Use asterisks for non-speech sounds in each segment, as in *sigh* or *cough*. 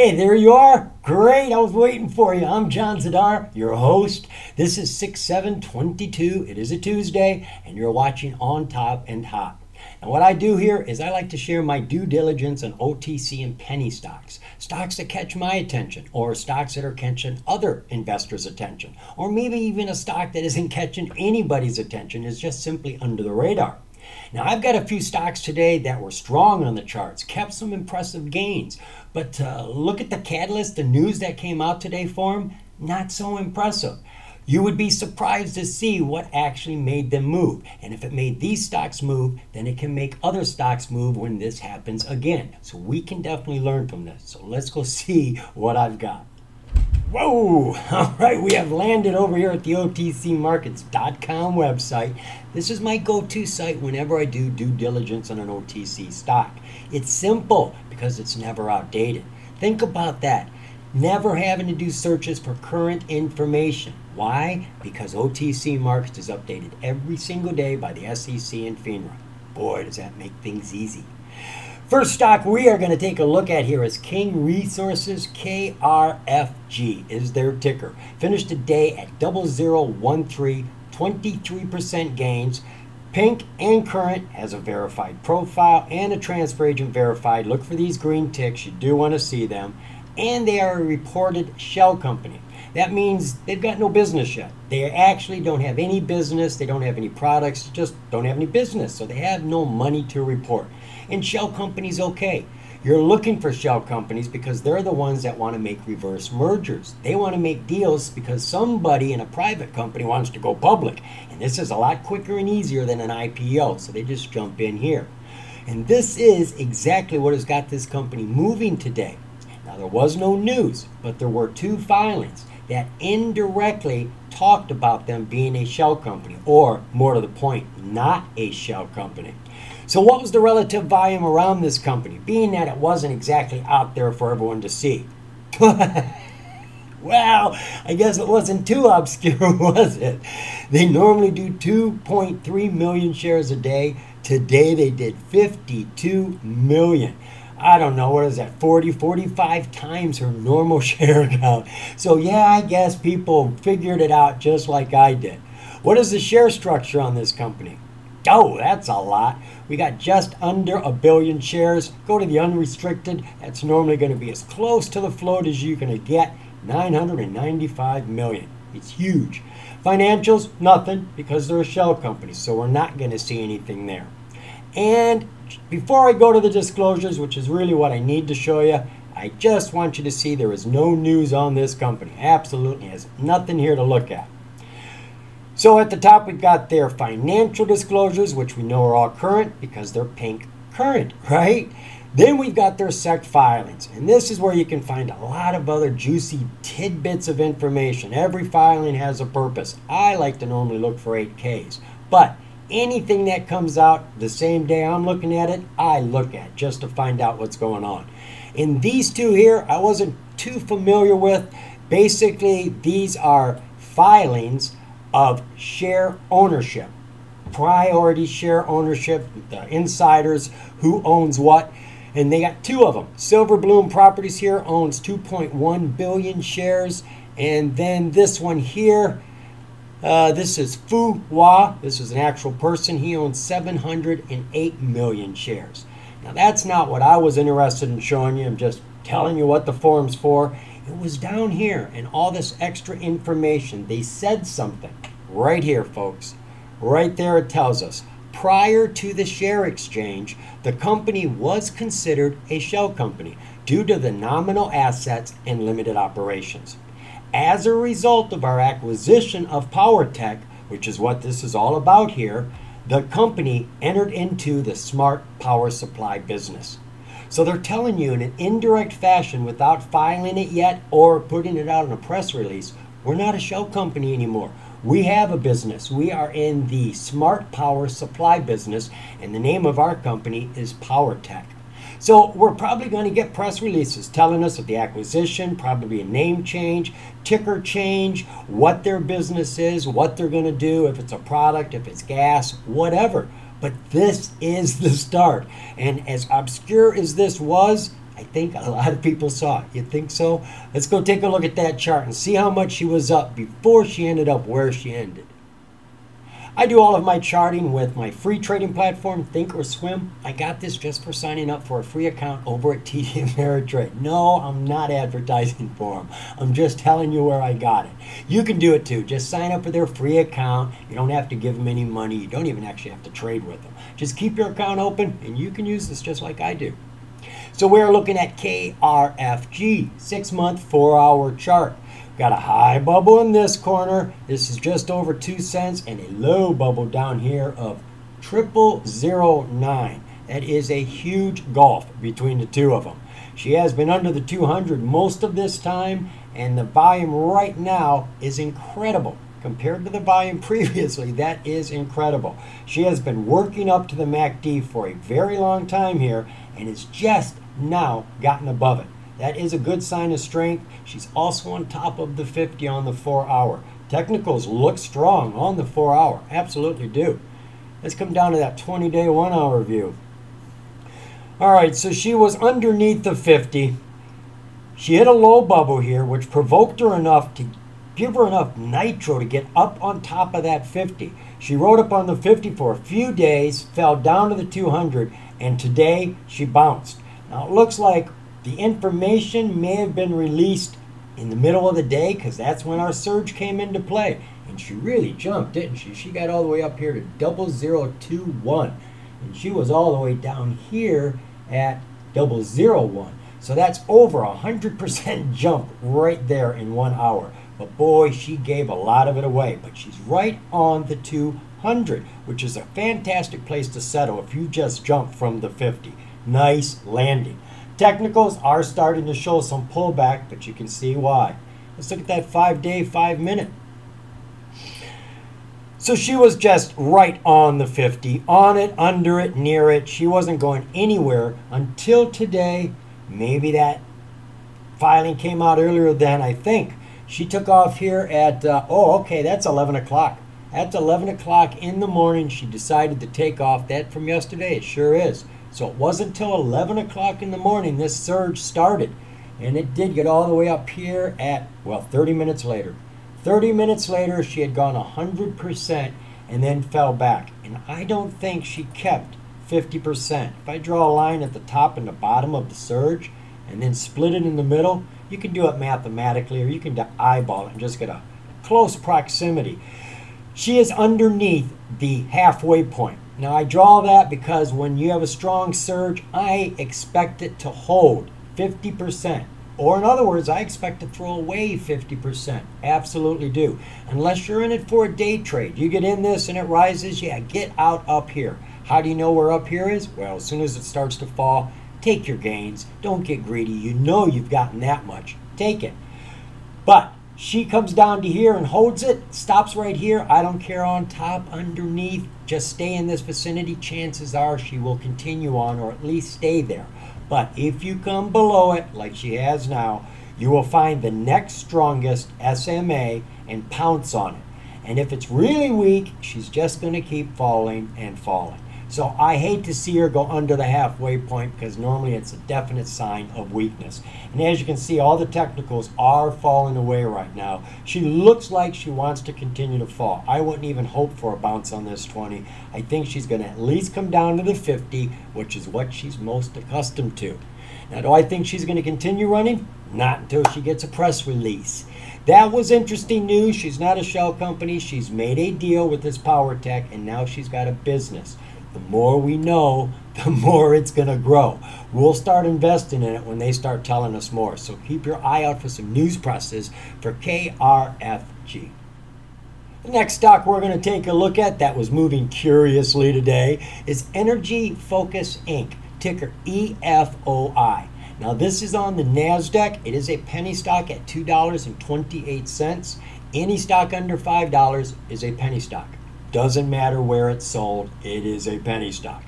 Hey, there you are. Great. I was waiting for you. I'm John Zidar, your host. This is 6722. It is a Tuesday, and you're watching On Top and Hot. And what I do here is I like to share my due diligence on OTC and penny stocks, stocks that catch my attention, or stocks that are catching other investors' attention, or maybe even a stock that isn't catching anybody's attention, is just simply under the radar. Now, I've got a few stocks today that were strong on the charts, kept some impressive gains. But uh, look at the catalyst, the news that came out today for them, not so impressive. You would be surprised to see what actually made them move. And if it made these stocks move, then it can make other stocks move when this happens again. So we can definitely learn from this. So let's go *laughs* see what I've got. Whoa! *laughs* All right, we have landed over here at the OTCMarkets.com website. This is my go to site whenever I do due diligence on an OTC stock. It's simple because it's never outdated. Think about that. Never having to do searches for current information. Why? Because OTC Markets is updated every single day by the SEC and FINRA. Boy, does that make things easy. First stock we are going to take a look at here is King Resources KRFG is their ticker. Finished today at 0013, 23% gains. Pink and Current has a verified profile and a transfer agent verified. Look for these green ticks. You do want to see them. And they are a reported shell company. That means they've got no business yet. They actually don't have any business. They don't have any products. Just don't have any business. So they have no money to report. And shell companies, okay. You're looking for shell companies because they're the ones that want to make reverse mergers. They want to make deals because somebody in a private company wants to go public. And this is a lot quicker and easier than an IPO. So they just jump in here. And this is exactly what has got this company moving today. Now, there was no news, but there were two filings that indirectly talked about them being a shell company, or more to the point, not a shell company. So, what was the relative volume around this company, being that it wasn't exactly out there for everyone to see? *laughs* well, I guess it wasn't too obscure, *laughs* was it? They normally do 2.3 million shares a day. Today they did 52 million. I don't know, what is that, 40, 45 times her normal *laughs* share count. So, yeah, I guess people figured it out just like I did. What is the share structure on this company? Oh, that's a lot. We got just under a billion shares. Go to the unrestricted. That's normally going to be as close to the float as you're going to get 995 million. It's huge. Financials, nothing because they're a shell company, so we're not going to see anything there. And before I go to the disclosures, which is really what I need to show you, I just want you to see there is no news on this company. Absolutely has nothing here to look at. So at the top, we've got their financial disclosures, which we know are all current because they're pink current, *laughs* right? Then we've got their SEC filings, and this is where you can find a lot of other juicy tidbits of information. Every filing has a purpose. I like to normally look for 8Ks, but anything that comes out the same day I'm looking at it, I look at just to find out what's going on. In these two here, I wasn't too familiar with. Basically, these are filings of share ownership, priority share ownership, the insiders, who owns what. And they got two of them. Silver Bloom Properties here owns 2.1 billion shares. And then this one here, uh, this is Fu Hua. This is an actual person. He owns 708 million shares. Now, that's not what I was interested in showing you. I'm just telling you what the form's for. It was down here and all this extra information. They said something right here, folks. Right there, it tells us prior to the share exchange, the company was considered a shell company due to the nominal assets and limited operations. As a result of our acquisition of PowerTech, which is what this is all about here, the company entered into the smart power supply business. So they're telling you in an indirect fashion without filing it yet or putting it out in a press release, we're not a shell company anymore. We have a business. We are in the smart power supply business, and the name of our company is PowerTech. So we're probably going to get press releases telling us of the acquisition, probably a name change, ticker change, what their business is, what they're going to do, if it's a product, if it's gas, whatever. But this is the start. And as obscure as this was, I think a lot of people saw it. You think so? Let's go take a look at that chart and see how much she was up before she ended up where she ended. I do all of my charting with my free trading platform, Thinkorswim. I got this just for signing up for a free account over at *laughs* TD Ameritrade. No, I'm not advertising *laughs* for them. I'm just telling you where I got it. You can do it too. Just sign up for their free account. You don't have to give them any money. You don't even actually have to trade with them. Just keep your account open and you can use this just like I do. So we're looking at KRFG, six month, four hour chart. Got a high bubble in this corner. This is just over two cents and a low bubble down here of triple zero nine. That is a huge gulf between the two of them. She has been under the 200 most of this time, and the volume right now is incredible compared to the volume *laughs* previously. That is incredible. She has been working up to the MACD for a very long time here, and is just now gotten above it. That is a good sign of strength. She's also on top of the 50 on the 4 hour. Technicals look strong on the 4 hour. Absolutely do. Let's come down to that 20 day 1 hour view. All right, so she was underneath the 50. She hit a low bubble here, which provoked her enough to give her enough nitro to get up on top of that 50. She rode up on the 50 for a few days, fell down to the 200, and today she bounced. Now it looks like the information may have been released in the middle of the day because that's when our surge came into play. And she really jumped, didn't she? She got all the way up here to double zero two one. And she was all the way down here at double zero one. So that's over a hundred percent *laughs* jump right there in one hour. But boy, she gave a lot of it away. But she's right on the 200, which is a fantastic place to settle if you just jump from the 50. Nice landing. Technicals are starting to show some pullback, but you can see why. Let's look at that five day, five minute. So she was just right on the 50, on it, under it, near it. She wasn't going anywhere until today. Maybe that filing came out earlier than I think. She took off here at, uh, oh, okay, that's 11 o'clock. At 11 o'clock in the morning, she decided to take off. That from yesterday, it sure is. So it wasn't until 11 o'clock in the morning this surge started. And it did get all the way up here at, well, 30 minutes later. 30 minutes later, she had gone 100% and then fell back. And I don't think she kept 50%. If I draw a line at the top and the bottom of the surge and then split it in the middle, you can do it mathematically or you can eyeball it and just get a close proximity. She is underneath the halfway point. Now I draw that because when you have a strong surge, I expect it to hold 50%. Or in other words, I expect to throw away 50%. Absolutely do. Unless you're in it for a day trade. You get in this and it rises, yeah, get out up here. How do you know where up here is? Well, as soon as it starts to fall, take your gains. Don't get greedy. You know you've gotten that much. Take it. But she comes down to here and holds it, stops right here. I don't care on top, underneath. Just stay in this vicinity. Chances are she will continue on or at least stay there. But if you come below it, like she has now, you will find the next strongest SMA and pounce on it. And if it's really weak, she's just going to keep falling and falling. So I hate to see her go under the halfway point because normally it's a definite sign of weakness. And as you can see, all the technicals are falling away right now. She looks like she wants to continue to fall. I wouldn't even hope for a bounce on this 20. I think she's going to at least come down to the 50, which is what she's most accustomed to. Now, do I think she's going to continue running? Not until she gets a press release. That was interesting news. She's not a shell company. She's made a deal with this power tech, and now she's got a business. The more we know, *laughs* the more it's going to grow. We'll start investing in it when they start telling us more. So keep your eye out for some news presses for KRFG. The next stock we're going to take a look at that was moving curiously today is Energy Focus Inc., ticker EFOI. Now, this is on the NASDAQ. It is a penny stock at $2.28. Any stock under $5 is a penny stock. Doesn't matter where it's sold, it is a penny stock.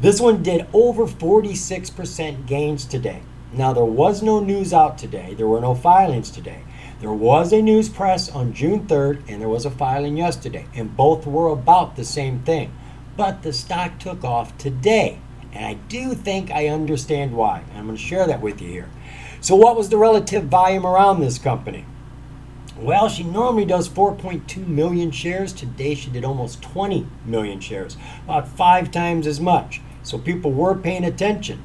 This one did over 46% gains today. Now, there was no news out today, there were no filings today. There was a news press on June 3rd, and there was a filing yesterday, and both were about the same thing. But the stock took off today And I do think I understand why. I'm going to share that with you here. So, what was the relative volume around this company? Well, she normally does 4.2 million shares. Today she did almost 20 million shares, about five times as much. So people were paying attention.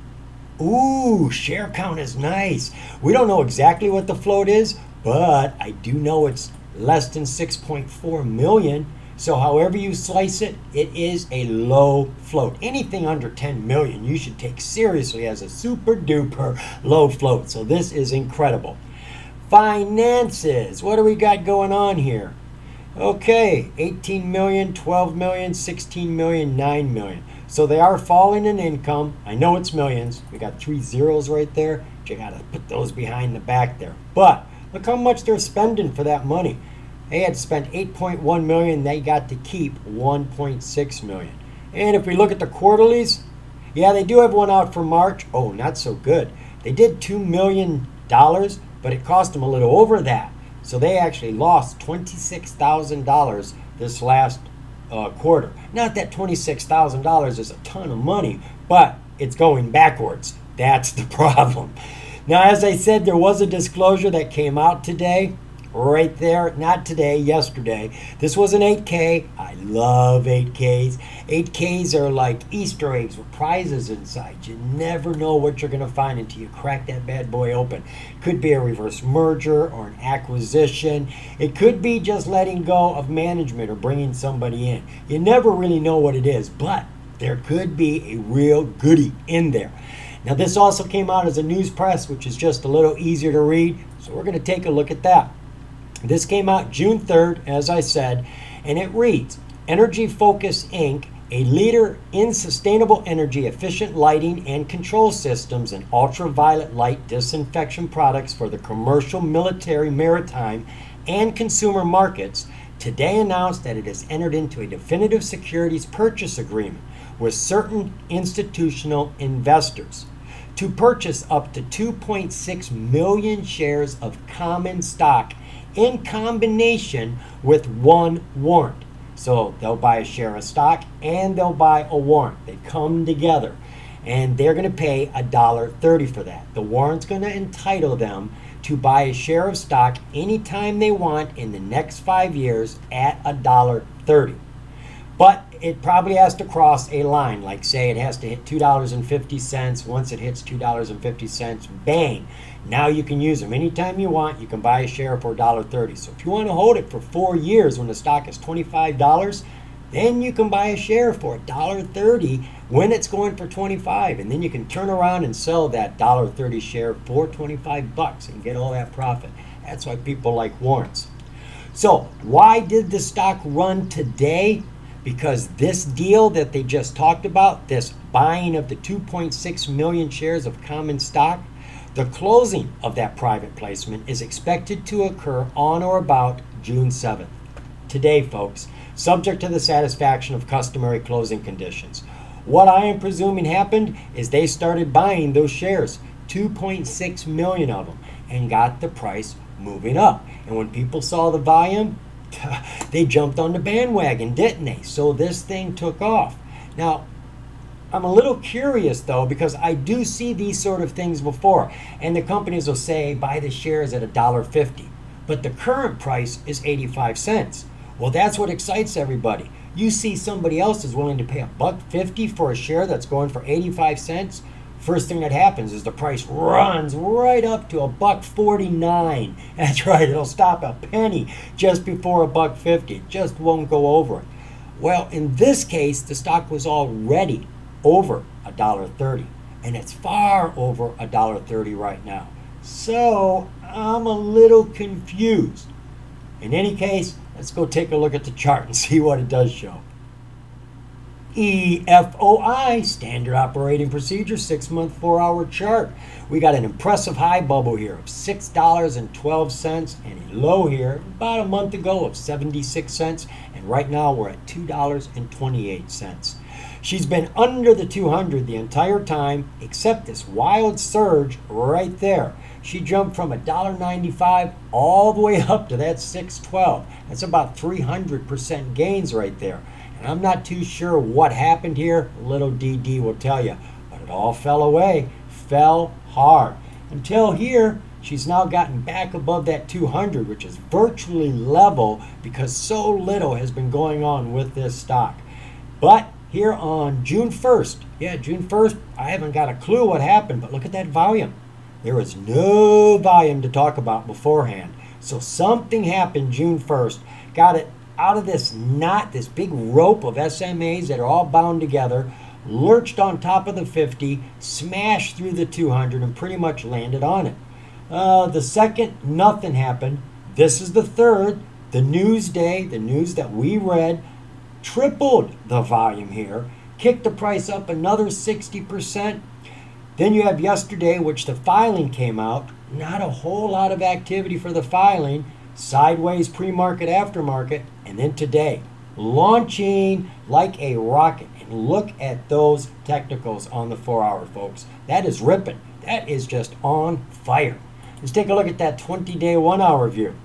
Ooh, share count is nice. We don't know exactly what the float is, but I do know it's less than 6.4 million. So, however you slice it, it is a low float. Anything under 10 million, you should take seriously as a super duper low float. So, this is incredible. Finances. What do we got going on here? Okay, 18 million, 12 million, 16 million, 9 million. So they are falling in income. I know it's millions. We got three zeros right there. You got to put those behind the back there. But look how much they're spending for that money. They had spent 8.1 million. They got to keep 1.6 million. And if we look at the quarterlies, yeah, they do have one out for March. Oh, not so good. They did $2 million, but it cost them a little over that. So they actually lost $26,000 this last uh, quarter. Not that $26,000 is a ton of money, but it's going backwards. That's the *laughs* problem. Now, as I said, there was a disclosure that came out today right there. Not today, yesterday. This was an 8K. I love 8Ks. 8Ks are like Easter eggs with prizes inside. You never know what you're going to find until you crack that bad boy open. Could be a reverse merger or an acquisition. It could be just letting go of management or bringing somebody in. You never really know what it is, but there could be a real goodie in there. Now, this also came out as a news press, which is just a little easier to read. So, we're going to take a look at that. This came out June 3rd, as I said, and it reads Energy Focus Inc., a leader in sustainable energy efficient lighting and control systems and ultraviolet light disinfection products for the commercial, military, maritime, and consumer markets, today announced that it has entered into a definitive securities purchase agreement with certain institutional investors to purchase up to 2.6 million shares of common stock in combination with one warrant. So they'll buy a share of stock and they'll buy a warrant. They come together and they're going to pay a dollar thirty for that. The warrant's going to entitle them to buy a share of stock anytime they want in the next five years at a dollar thirty. But it probably has to cross a line, like say it has to hit $2.50. Once it hits $2.50, bang, now you can use them anytime you want. You can buy a share for $1.30. So if you want to hold it for four years when the stock is $25, then you can buy a share for $1.30 when it's going for 25 and then you can turn around and sell that $1.30 share for 25 bucks and get all that profit. That's why people like warrants. So, why did the stock run today? Because this deal that they just talked about, this buying of the 2.6 million shares of common stock, the closing of that private placement is expected to occur on or about June 7th. Today, folks, subject to the satisfaction of customary closing conditions. What I am presuming happened is they started buying those shares, 2.6 million of them, and got the price moving up. And when people saw the volume, *laughs* they jumped on the bandwagon, didn't they? So this thing took off. Now, I'm a little curious though because I do see these sort of things before, and the companies will say buy the shares at a dollar fifty, but the current price is 85 cents. Well, that's what excites everybody. You see somebody else is willing to pay a buck fifty for a share that's going for 85 cents. First thing that happens is the price runs right up to a buck 49. *laughs* That's right, it'll stop a penny just before a buck 50. It just won't go over it. Well, in this case, the stock was already over a dollar thirty, and it's far over a dollar thirty right now. So I'm a little confused. In any case, let's go take a look at the chart and *laughs* see what it does show. EFOI, standard operating procedure, six month, four hour chart. We got an impressive high bubble here of $6.12 and a low here about a month ago of 76 cents. And right now we're at $2.28. She's been under the 200 the entire time, except this wild surge right there. She jumped from $1.95 all the way *laughs* up to that 612. That's about 300% gains right there. And I'm not too sure what happened here. Little DD will tell you. But it all fell away, fell hard. Until here, she's now gotten back above that 200, which is virtually level because so little has been going on with this stock. But here on June 1st, yeah, June 1st, I haven't got a clue what happened, but look at that volume. There was no volume to talk about beforehand. So something happened June 1st, got it out of this knot, this big rope of SMAs that are all bound together, lurched on top of the 50, smashed through the 200, and pretty much landed on it. Uh, the second, nothing happened. This is the third. The news day, the news that we read, tripled the volume here, kicked the price up another 60%. Then you have yesterday, which the filing came out. Not a whole lot of activity for the filing. Sideways pre market, aftermarket. And then today, launching like a rocket. And look at those technicals on the four hour, folks. That is ripping. That is just on fire. Let's take a look at that 20 day one hour view.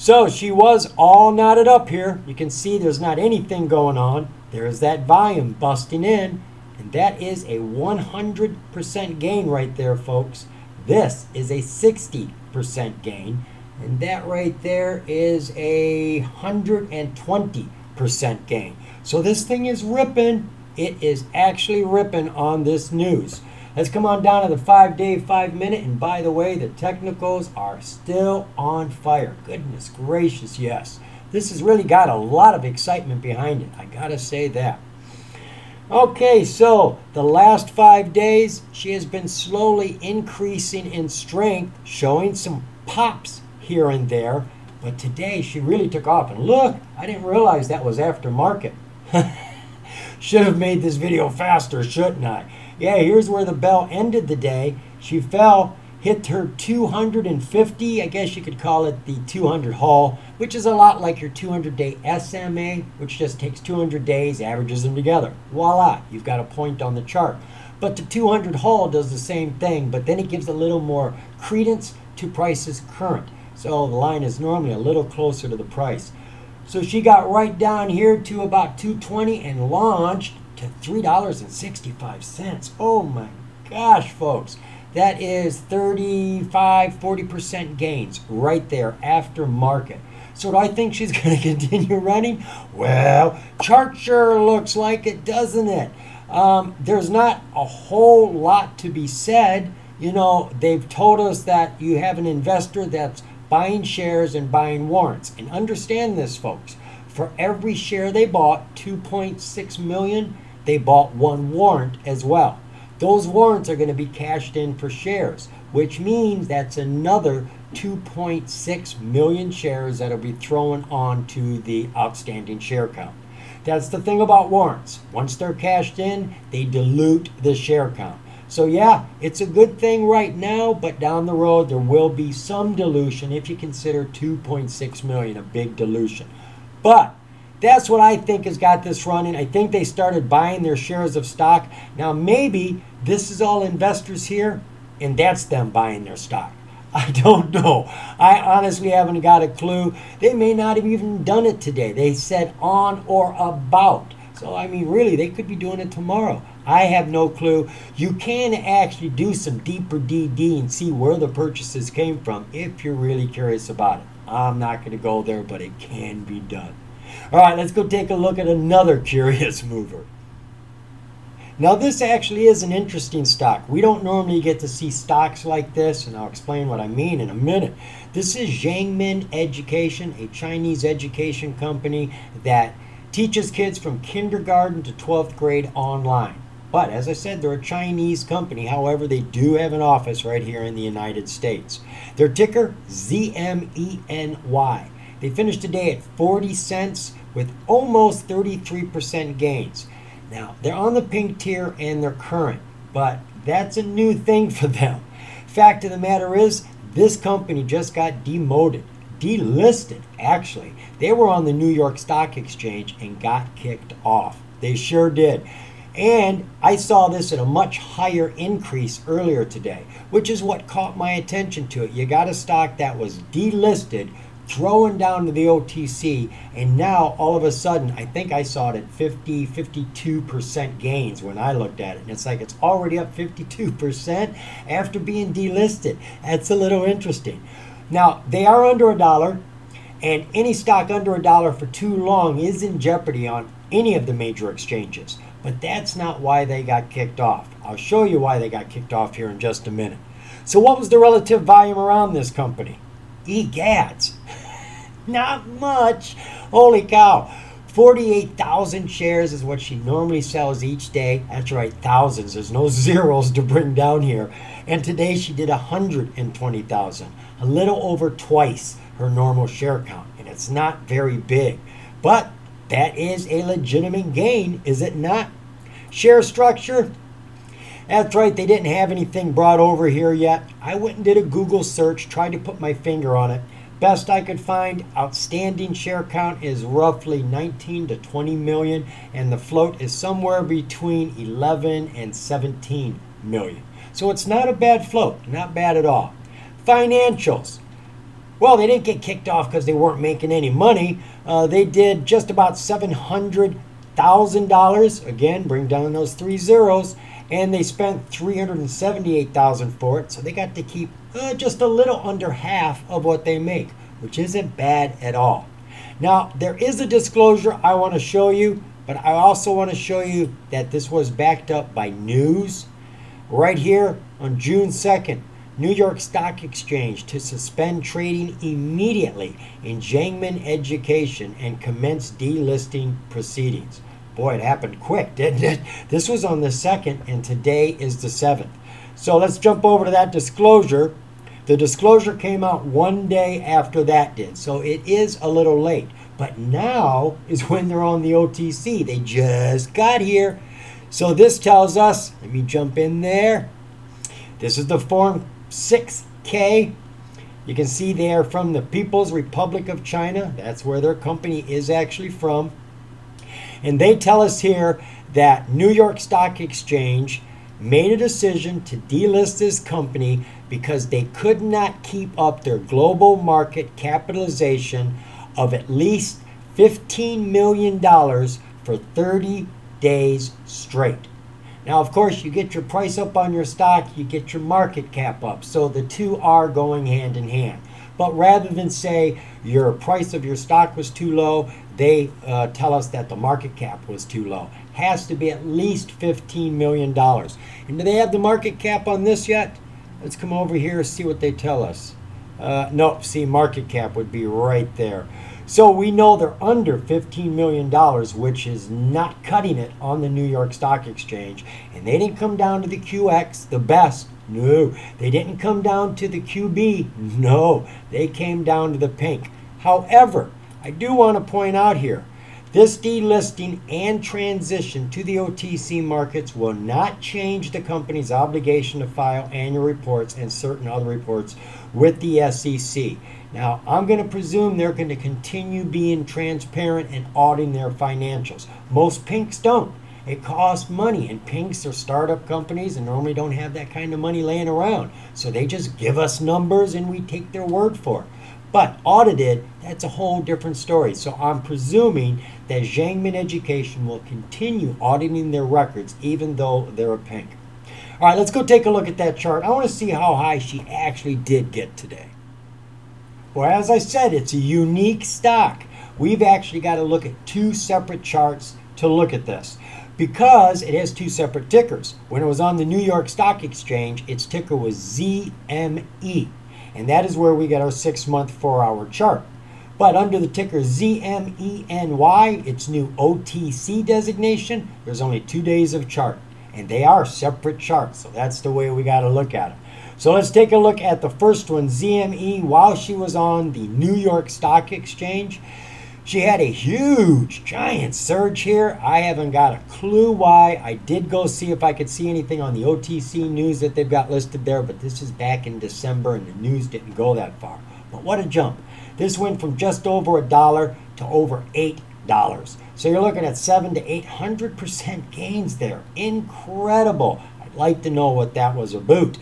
So she was all knotted up here. You can see there's not anything going on. There is that volume busting in, and that is a 100% gain right there, folks. This is a 60% gain, and that right there is a 120% gain. So this thing is ripping. It is actually ripping on this news. Let's come on down to the five day, five minute. And by the way, the technicals are still on fire. Goodness gracious, yes. This has really got a lot of excitement behind it. I gotta say that. Okay, so the last five days, she has been slowly increasing in strength, showing some pops here and there. But today, she really took off. And look, I didn't realize that was aftermarket. *laughs* Should have made this video faster, shouldn't I? Yeah, here's where the bell ended the day. She fell, hit her 250, I guess you could call it the 200 Hull, which is a lot like your 200 day SMA, which just takes 200 days, averages them together. Voila, you've got a point on the chart. But the 200 Hull does the same thing, but then it gives a little more credence to prices current. So the line is normally a little closer to the price. So she got right down here to about 220 and launched $3.65. Oh my gosh, folks. That is 35, 40% gains right there after market. So do I think she's *laughs* going to continue running? Well, chart sure looks like it, doesn't it? Um, there's not a whole lot to be said. You know, they've told us that you have an investor that's buying shares and buying warrants. And understand this, folks. For every share they bought, 2.6 million, they bought one warrant as well. Those warrants are going to be cashed in for shares, which means that's another 2.6 million shares that'll be thrown onto the outstanding share count. That's the thing about warrants. Once they're cashed in, they dilute the share count. So, yeah, it's a good thing right now, but down the road there will be some dilution if you consider 2.6 million a big dilution. But that's what I think has got this running. I think they started buying their shares of stock. Now, maybe this is all investors here, and that's them buying their stock. *laughs* I don't know. I honestly haven't got a clue. They may not have even done it today. They said on or about. So, I mean, really, they could be doing it tomorrow. I have no clue. You can actually do some deeper DD and see where the purchases came from if you're really curious about it. I'm not going to go there, but it can be done. All right, let's go take a look at another *laughs* curious mover. Now, this actually is an interesting stock. We don't normally get to see stocks like this, and I'll explain what I mean in a minute. This is Zhangmen Education, a Chinese education company that teaches kids from kindergarten to 12th grade online. But as I said, they're a Chinese company. However, they do have an office right here in the United States. Their ticker, ZMENY. They finished today at 40 cents with almost 33% gains. Now, they're on the pink tier and they're current, but that's a new thing *laughs* for them. Fact of the matter is, this company just got demoted, delisted actually. They were on the New York Stock Exchange and got kicked off. They sure did. And I saw this at a much higher increase earlier today, which is what caught my attention to it. You got a stock that was delisted throwing down to the OTC, and now all of a sudden, I think I saw it at 50, 52% gains when I looked at it. And it's like it's already up 52% after being delisted. That's a little interesting. Now, they are under a dollar, and any stock under a dollar for too long is in jeopardy on any of the major exchanges. But that's not why they got kicked off. I'll show you why they got kicked off here in just a minute. So, what was the relative volume around this company? Egads. Not much. Holy cow. 48,000 shares is what she normally sells each day. That's right, thousands. There's no *laughs* zeros to bring down here. And today she did 120,000, a little over twice her normal share count. And it's not very big. But that is a legitimate gain, is it not? Share structure. That's right, they didn't have anything brought over here yet. I went and did a Google search, tried to put my finger on it. Best I could find, outstanding share count is roughly 19 to 20 million, and the float is somewhere between 11 and 17 million. So it's not a bad float, not bad at all. Financials. Well, they didn't get kicked off because they weren't making any money. Uh, they did just about $700,000. Again, bring down those three zeros. And they spent 378000 for it. So they got to keep uh, just a little under half of what they make, which isn't bad at all. Now, there is a disclosure I want to show you, but I also want to show you that this was backed up by news. Right here on June 2nd, New York Stock Exchange to suspend trading immediately in Zhangmen Education and commence delisting proceedings. Boy, it happened quick, didn't it? This was on the 2nd, and today is the 7th. So let's jump over to that disclosure. The disclosure came out one day after that did, so it is a little late. But now is when they're on the OTC. They just got here. So this tells us, let me jump in there. This is the form 6K. You can see they are from the People's Republic of China. That's where their company is actually from. And they tell us here that New York Stock Exchange made a decision to delist this company because they could not keep up their global market capitalization of at least $15 million for 30 days straight. Now, of course, you get your price up on your stock, you get your market cap up. So the two are going hand in hand. But rather than say your price of your stock was too low, they uh, tell us that the market cap was too low. Has to be at least $15 million. And do they have the market cap on this yet? Let's come over here and see what they tell us. Uh, nope, see, market cap would be right there. So we know they're under $15 million, which is not cutting it on the New York Stock Exchange. And they didn't come down to the QX, the best. No. They didn't come down to the QB. No. They came down to the pink. However, I do want to point out here this delisting and transition to the OTC markets will not change the company's obligation to file annual reports and certain other reports with the SEC. Now, I'm going to presume they're going to continue being transparent and auditing their financials. Most pinks don't. It costs money, and pinks are startup companies and normally don't have that kind of money laying around. So they just give us numbers and we take their word for it. But audited, that's a whole different story. So I'm presuming that Zhangmen Education will continue auditing their records even though they're a pink. All right, let's go take a look at that chart. I want to see how high she actually did get today. Well, as I said, it's a unique stock. We've actually got to look at two separate charts to look at this because it has two separate tickers. When it was on the New York Stock Exchange, its ticker was ZME. And that is where we get our six month, four hour chart. But under the ticker ZMENY, its new OTC designation, there's only two days of chart. And they are separate charts. So that's the way we got to look at them. So let's take a look at the first one, ZME, while she was on the New York Stock Exchange. She had a huge, giant surge here. I haven't got a clue why. I did go see if I could see anything on the OTC news that they've got listed there, but this is back in December and the news didn't go that far. But what a jump. This went from just over a dollar to over eight dollars. So you're looking at seven to eight hundred percent gains there. Incredible. I'd like to know what that was about.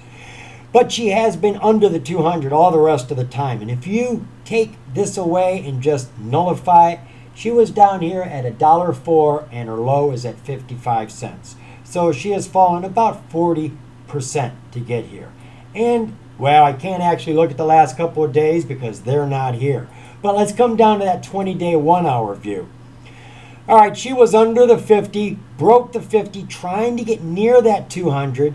But she has been under the 200 all the rest of the time. And if you take this away and just nullify it, she was down here at a dollar four and her low is at 55 cents. So she has fallen about 40% to get here. And well, I can't actually look at the last couple of days because they're not here. But let's come down to that 20 day, one hour view. All right, she was under the 50, broke the 50, trying to get near that 200,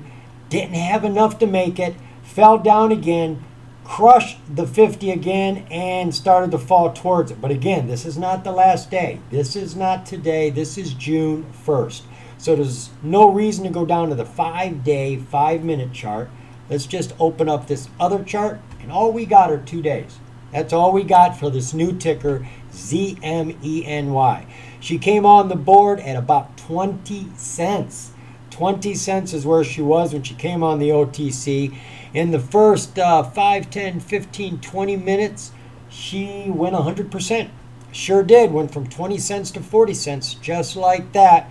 didn't have enough to make it, fell down again, crushed the 50 again, and started to fall towards it. But again, this is not the last day. This is not today. This is June 1st. So there's no reason to go down to the five day, five minute chart. Let's just open up this other chart, and all we got are two days. That's all we got for this new ticker, ZMENY. She came on the board at about 20 cents. 20 cents is where she was when she came on the OTC. In the first uh, 5, 10, 15, 20 minutes, she went 100%. Sure did. Went from 20 cents to 40 cents, just like that.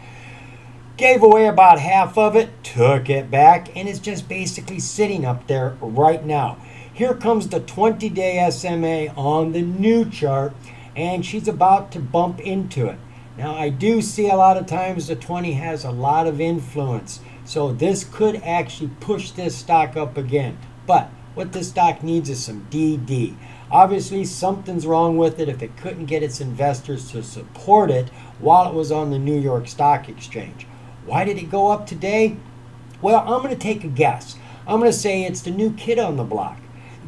Gave away about half of it, took it back, and is just basically sitting up there right now. Here comes the 20 day SMA on the new chart, and she's about to bump into it. Now, I do see a lot of times the 20 has a lot of influence. So this could actually push this stock up again. But what this stock needs is some DD. Obviously, something's wrong with it if it couldn't get its investors to support it while it was on the New York Stock Exchange. Why did it go up today? Well, I'm going to take a guess. I'm going to say it's the new kid on the block.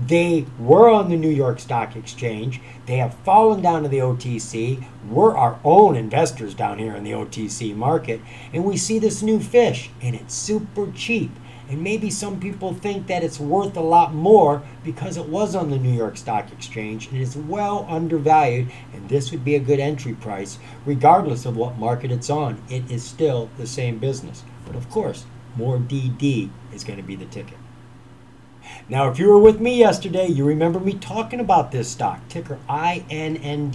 They were on the New York Stock Exchange. They have fallen down to the OTC. We're our own investors down here in the OTC market. And we see this new fish, and it's super cheap. And maybe some people think that it's worth a lot more because it was on the New York Stock Exchange and is well undervalued. And this would be a good entry price, regardless of what market it's on. It is still the same business. But of course, more DD is going to be the ticket. Now, if you were with me yesterday, you remember me talking about this stock, ticker INND.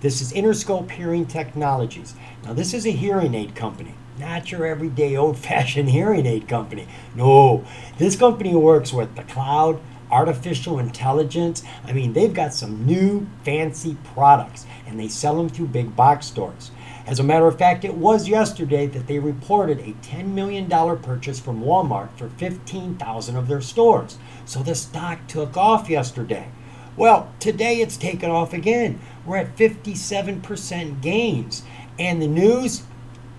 This is InnerScope Hearing Technologies. Now, this is a hearing aid company, not your everyday old fashioned *laughs* hearing aid company. No, this company works with the cloud, artificial intelligence. I mean, they've got some new fancy products and they sell them through big box stores. As a matter of fact, it was yesterday that they reported a $10 million purchase from Walmart for 15,000 of their stores. So the stock took off yesterday. Well, today it's taken off again. We're at 57% gains. And the news,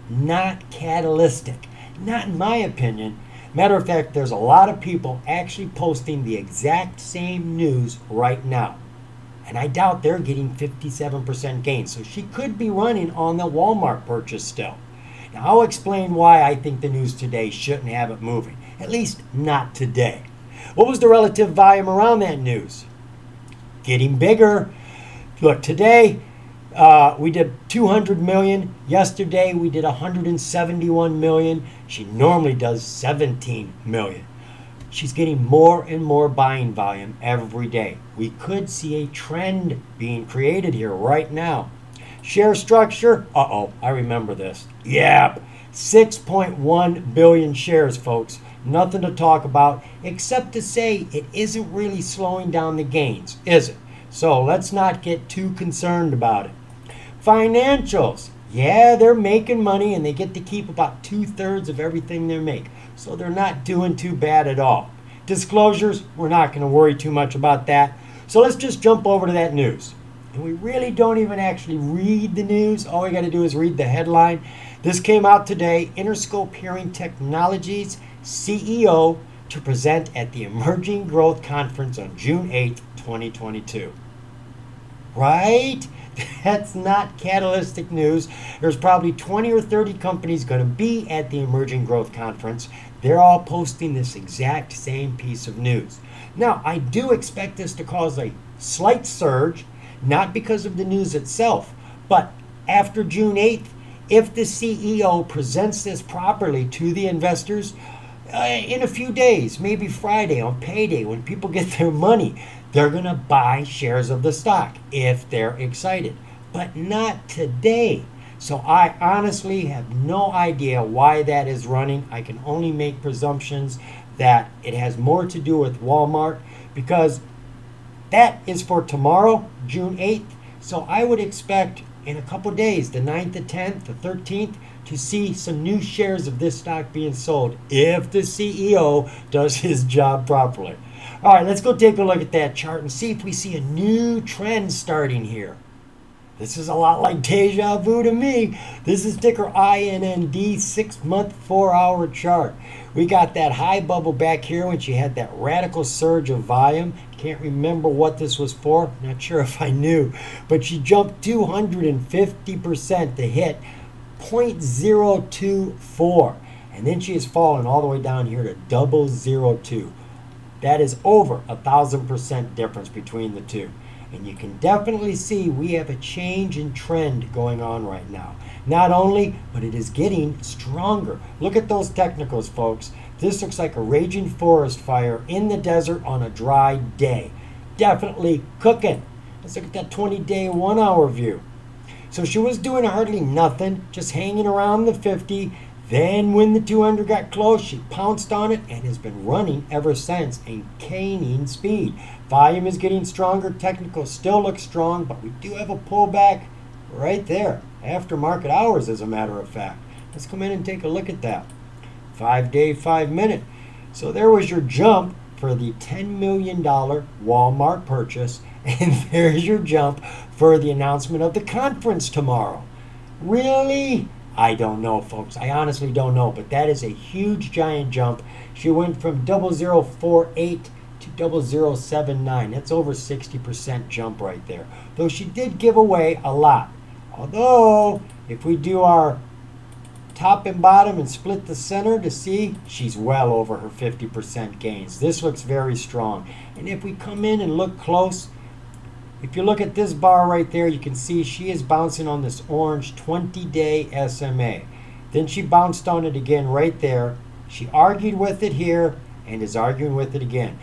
not catalytic. Not in my opinion. Matter of fact, there's a lot of people actually posting the exact same news right now. And I doubt they're getting 57% gain. So she could be running on the Walmart purchase still. Now, I'll explain why I think the news today shouldn't have it moving. At least not today. What was the relative volume around that news? Getting bigger. Look, today uh, we did 200 million. Yesterday we did 171 million. She normally does 17 million she's getting more and more buying volume every day. We could see a trend being created here right now. Share structure, uh oh, I remember this. Yep, 6.1 billion shares, folks. Nothing to talk about except to say it isn't really slowing down the gains, is it? So let's not get too concerned about it. Financials, yeah, they're making money and they get to keep about two thirds of everything they make. So they're not doing too bad at all. Disclosures, we're not going to worry too much about that. So let's just jump over to that news. And we really don't even actually read the news. All we got to do is read the headline. This came out today InnerScope Hearing Technologies CEO to present at the Emerging Growth Conference on June 8th, 2022. Right? That's not catalytic news. There's probably 20 or 30 companies going to be at the Emerging Growth Conference. They're all posting this exact same piece of news. Now, I do expect this to cause a slight surge, not because of the news itself, but after June 8th, if the CEO presents this properly to the investors, uh, in a few days, maybe Friday on payday, when people get their money, they're going to buy shares of the stock if they're excited. But not today. So I honestly have no idea why that is running. I can only make presumptions that it has more to do with Walmart because that is for tomorrow, June 8th. So I would expect in a couple days, the 9th, the 10th, the 13th, to see some new shares of this stock being sold if the CEO does his job properly. All right, let's go take a look at that chart and see if we see a new trend starting here. This is a lot like deja vu to me. This is ticker INND, six month, four hour chart. We got that high bubble back here when she had that radical surge of volume. Can't remember what this was for. Not sure if I knew. But she jumped 250% to hit 0.024. And then she has fallen all the way down here to double zero two. That is over a thousand percent difference between the two. And you can definitely see we have a change in trend going on right now. Not only, but it is getting stronger. Look at those technicals, folks. This looks like a raging forest fire in the desert on a dry day. Definitely cooking. Let's look at that 20 day, one hour view. So she was doing hardly nothing, just hanging around the 50. Then, when the 200 got close, she pounced on it and has been running ever since and caning speed. Volume is getting stronger. Technical still looks strong, but we do have a pullback right there after market hours, as a matter of fact. Let's come in and take a look at that. Five day, five minute. So there was your jump for the $10 million Walmart purchase. *laughs* And there's your jump for the announcement of the conference tomorrow. Really? I don't know, folks. I honestly don't know, but that is a huge, giant jump. She went from 0048 to 0079. That's over 60% jump right there. Though she did give away a lot. Although, if we do our top and bottom and split the center to see she's well over her 50% gains. This looks very strong. And if we come in and look close, if you look at this bar right there, you can see she is bouncing on this orange 20-day SMA. Then she bounced on it again right there. She argued with it here and is arguing with it again.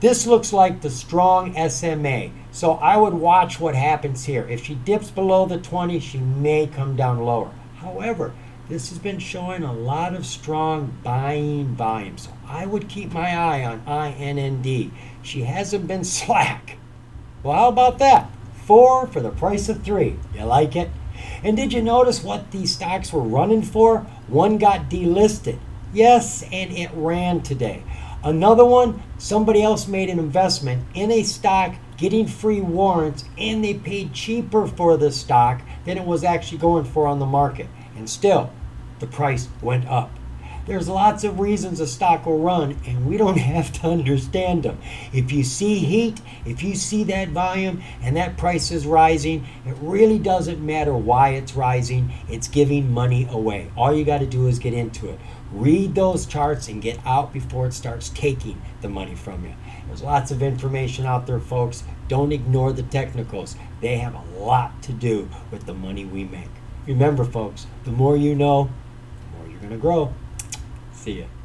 This looks like the strong SMA. So I would watch what happens here. If she dips below the 20, she may come down lower. However, this has been showing a lot of strong buying volume. So I would keep my eye on INND. She hasn't been *laughs* slack. Well, how about that? Four for the price of three. You like it? And did you notice what these stocks were running for? One got delisted. Yes, and it ran today. Another one, somebody else made an investment in a stock getting free warrants and they paid cheaper for the stock than it was actually going for on the market. And still, the price went up. There's lots of reasons a stock will run, and we don't *laughs* have to understand them. If you see heat, if you see that volume and that price is rising, it really doesn't matter why it's rising. It's giving money away. All you got to do is get into it. Read those charts and get out before it starts taking the money from you. There's lots of information out there, folks. Don't ignore the technicals. They have a lot to do with the money we make. Remember, folks, the more you know, the more you're going to grow. See ya.